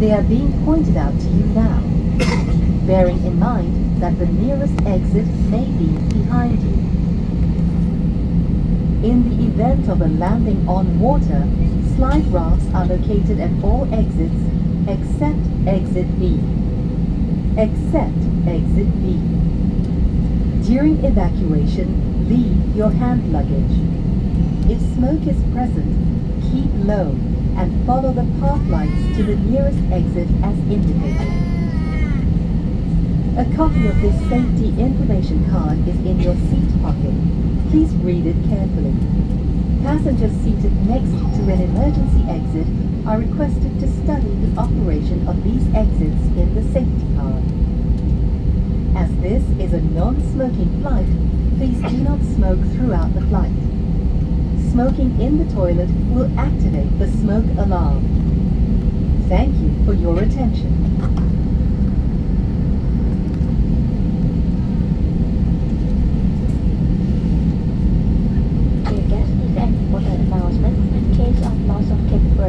They are being pointed out to you now, bearing in mind that the nearest exit may be behind you. In the event of a landing on water, slide rafts are located at all exits except exit B. Except exit B. During evacuation, leave your hand luggage. If smoke is present, keep low and follow the path lights to the nearest exit as indicated. A copy of this safety information card is in your seat pocket. Please read it carefully. Passengers seated next to an emergency exit are requested to study the operation of these exits in the safety card. As this is a non-smoking flight, please do not smoke throughout the flight. Smoking in the toilet will activate the smoke alarm. Thank you for your attention.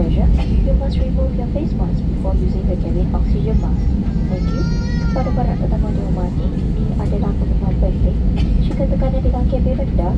You must remove your face mask before using the cabin oxygen mask. Thank you. Pada para tetamu di rumah ini, ini adalah pengumuman penting. Jika tekanan di kaki rendah,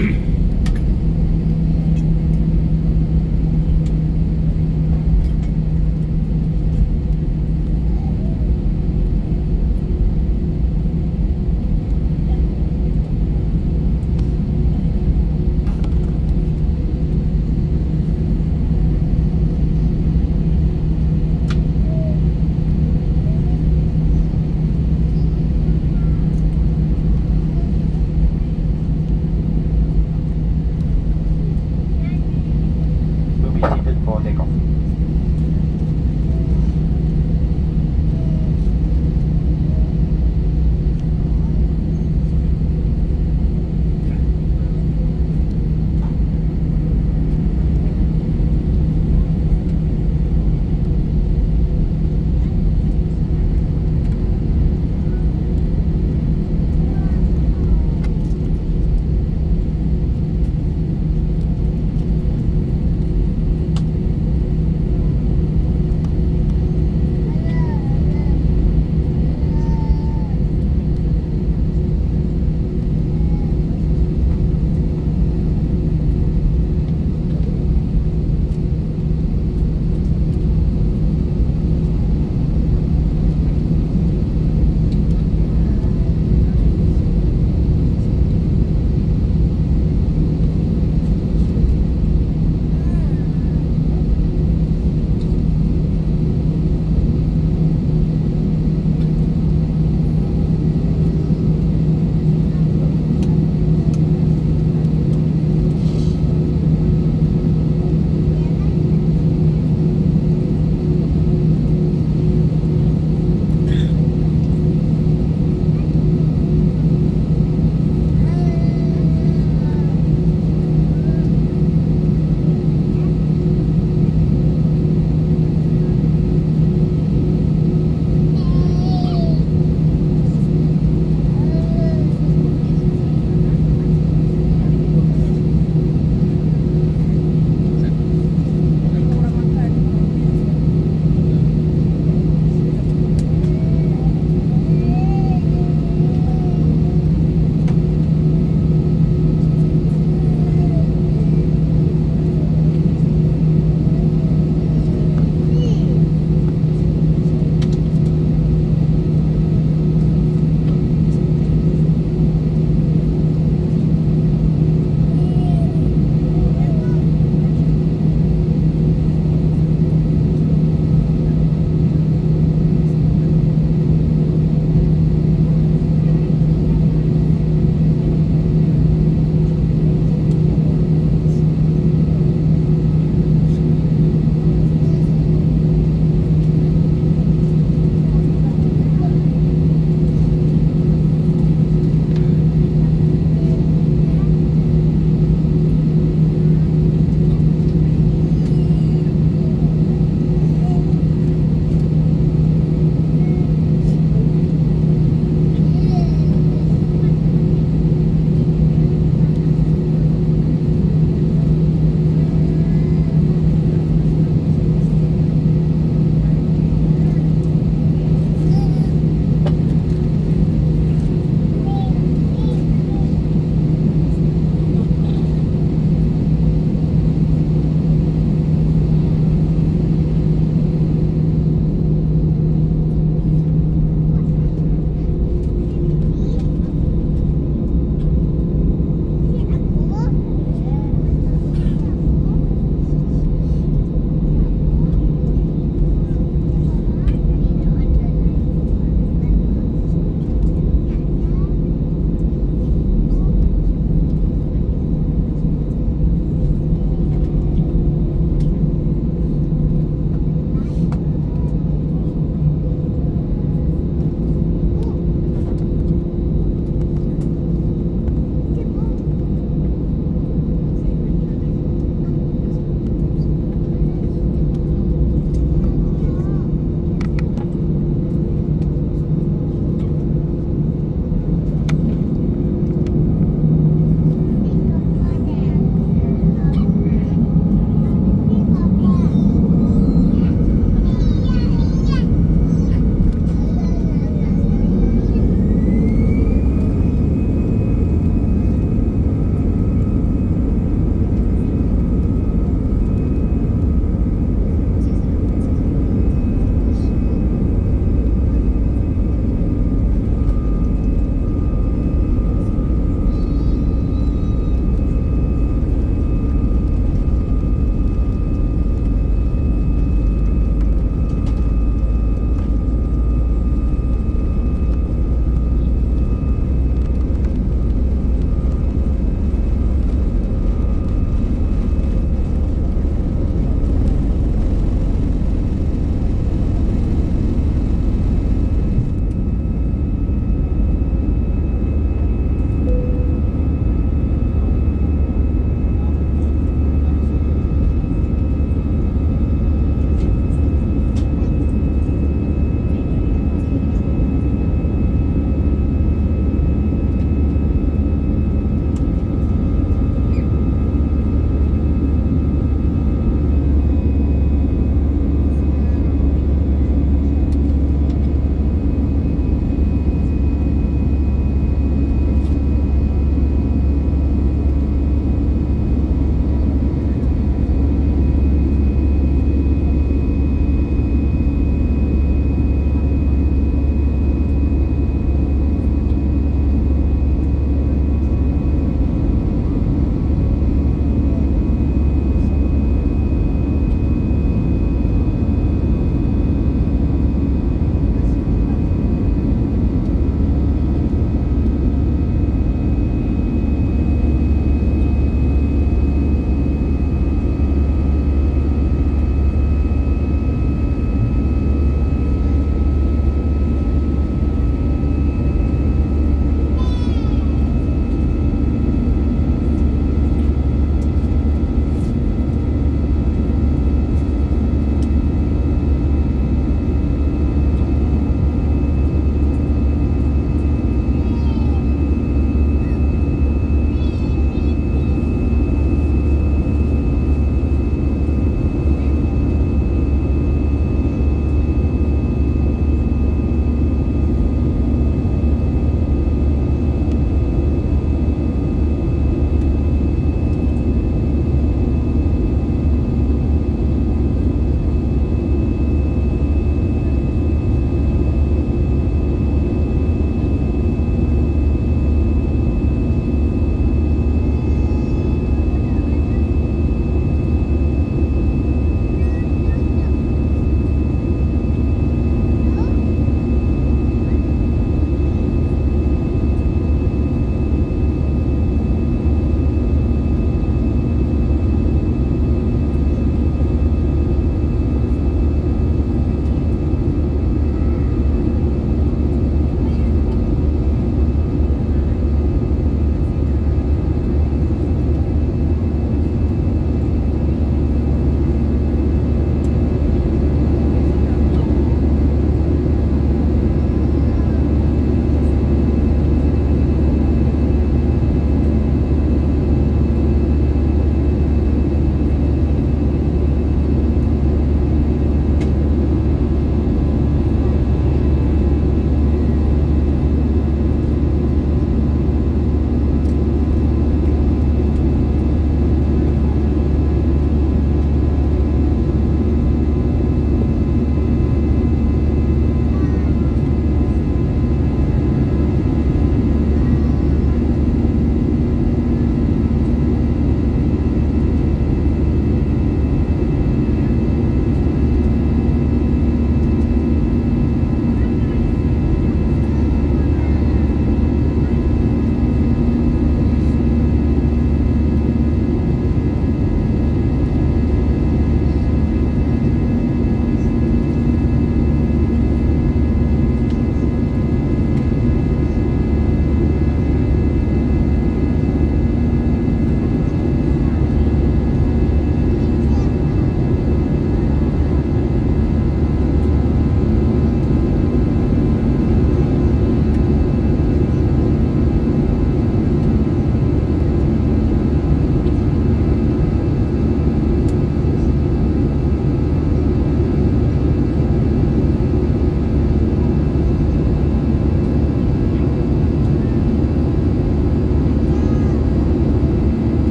mm be seated for takeoff.